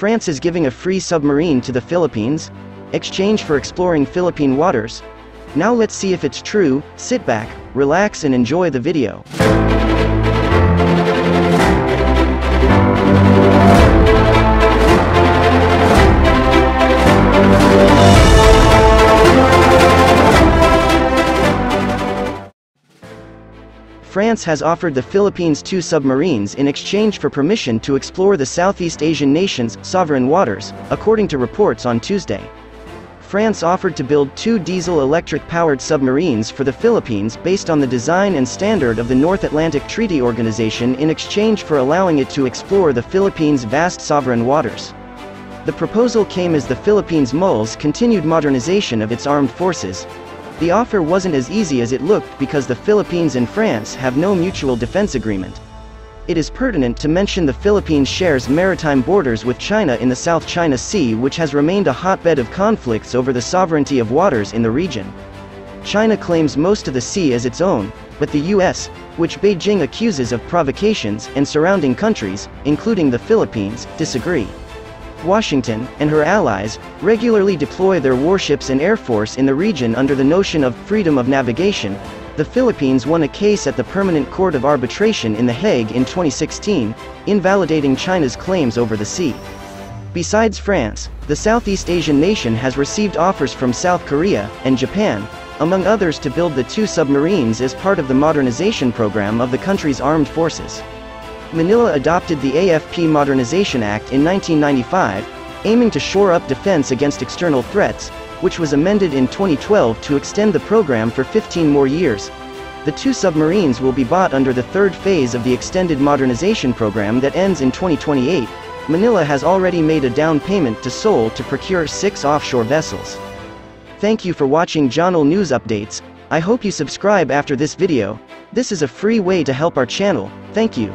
France is giving a free submarine to the Philippines? Exchange for exploring Philippine waters? Now let's see if it's true, sit back, relax and enjoy the video. France has offered the Philippines two submarines in exchange for permission to explore the Southeast Asian nation's sovereign waters, according to reports on Tuesday. France offered to build two diesel-electric powered submarines for the Philippines based on the design and standard of the North Atlantic Treaty Organization in exchange for allowing it to explore the Philippines' vast sovereign waters. The proposal came as the Philippines MUL's continued modernization of its armed forces, the offer wasn't as easy as it looked because the Philippines and France have no mutual defense agreement. It is pertinent to mention the Philippines shares maritime borders with China in the South China Sea which has remained a hotbed of conflicts over the sovereignty of waters in the region. China claims most of the sea as its own, but the US, which Beijing accuses of provocations, and surrounding countries, including the Philippines, disagree. Washington, and her allies, regularly deploy their warships and air force in the region under the notion of freedom of navigation. The Philippines won a case at the Permanent Court of Arbitration in The Hague in 2016, invalidating China's claims over the sea. Besides France, the Southeast Asian nation has received offers from South Korea and Japan, among others to build the two submarines as part of the modernization program of the country's armed forces. Manila adopted the AFP Modernization Act in 1995, aiming to shore up defense against external threats, which was amended in 2012 to extend the program for 15 more years. The two submarines will be bought under the third phase of the extended modernization program that ends in 2028. Manila has already made a down payment to Seoul to procure six offshore vessels. Thank you for watching Joenhel News Updates. I hope you subscribe after this video. This is a free way to help our channel. Thank you.